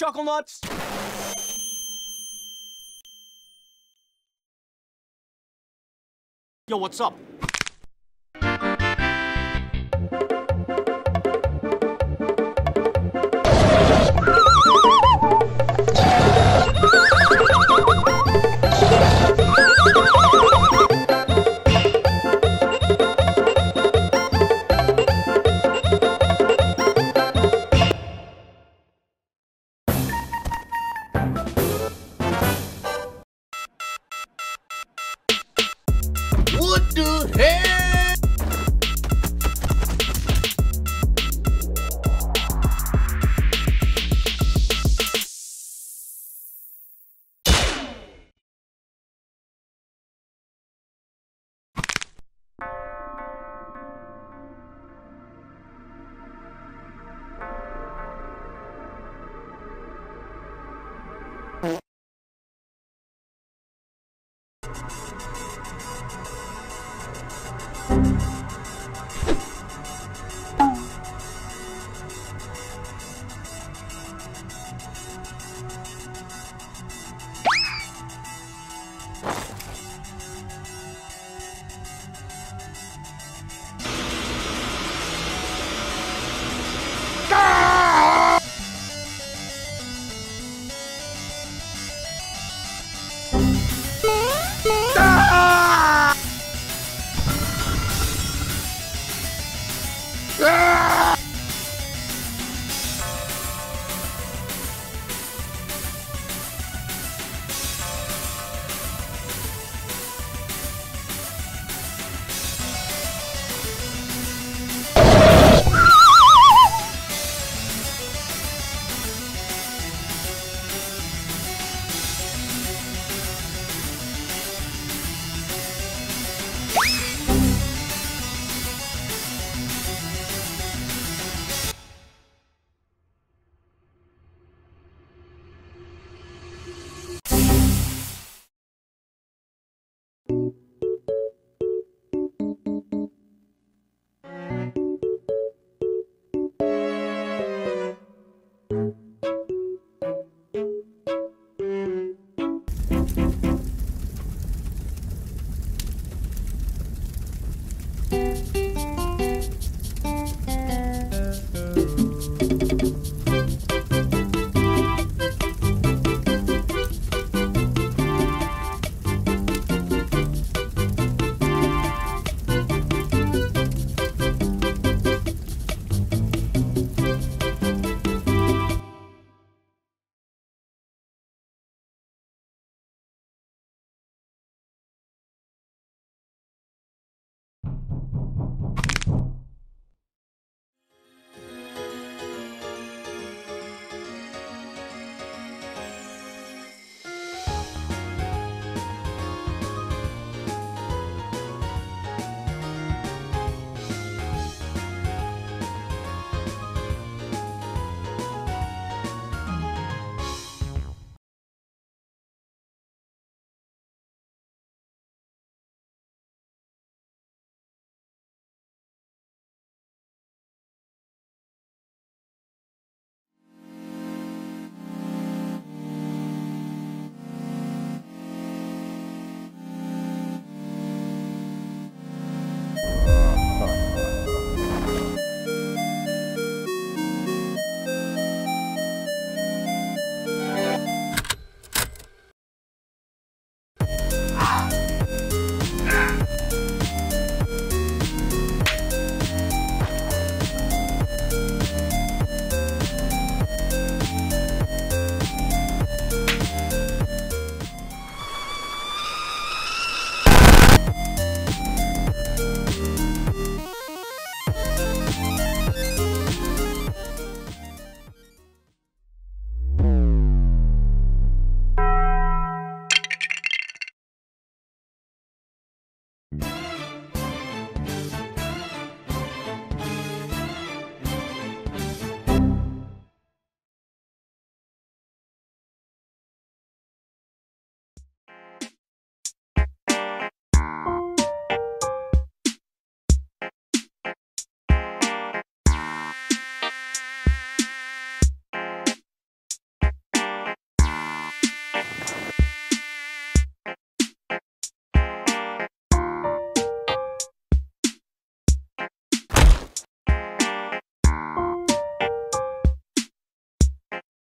Chuckle Nuts! Yo, what's up?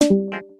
Música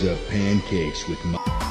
Up pancakes with my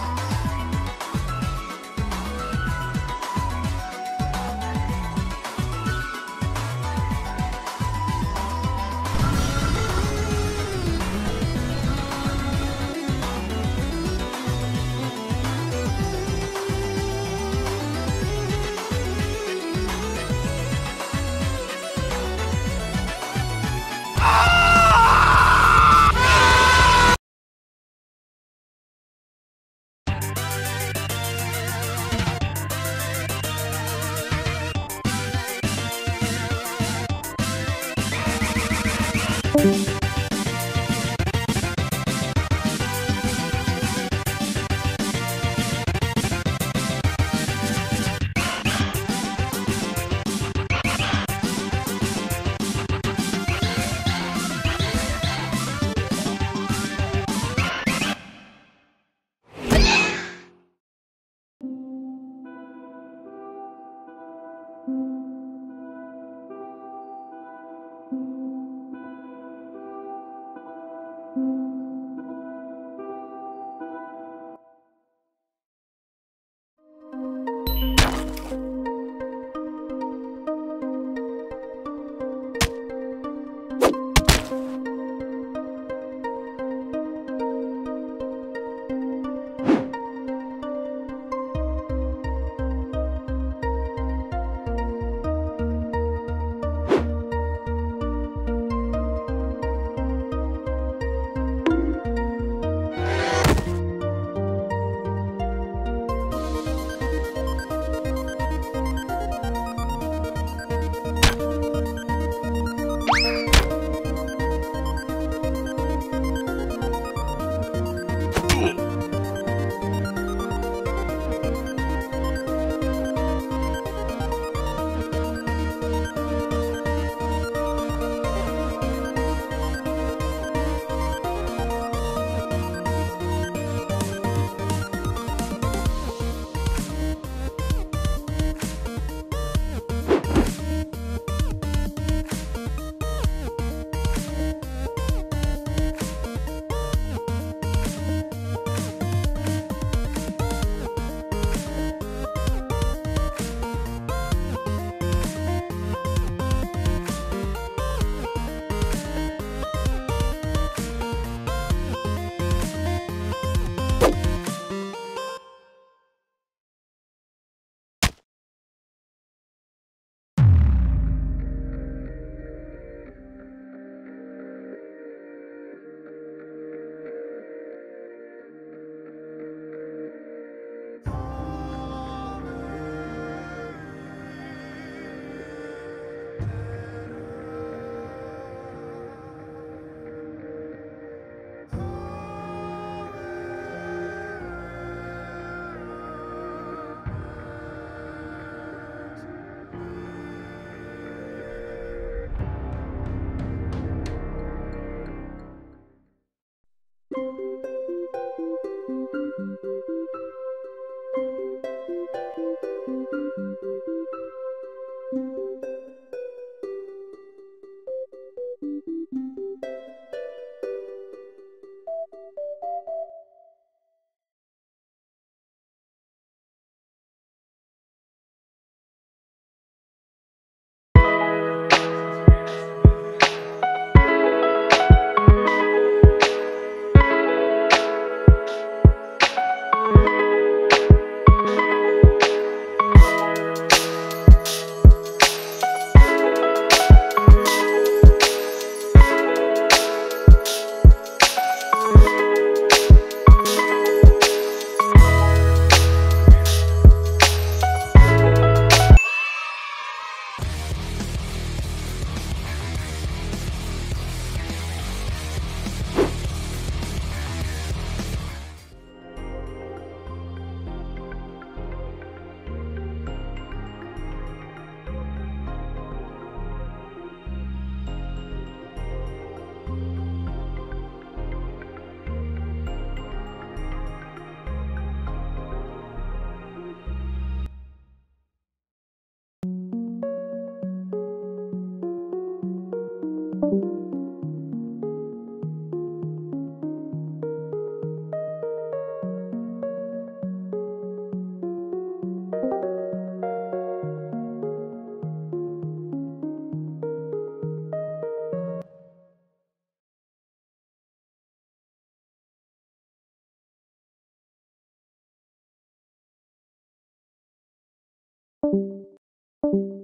Lindamente.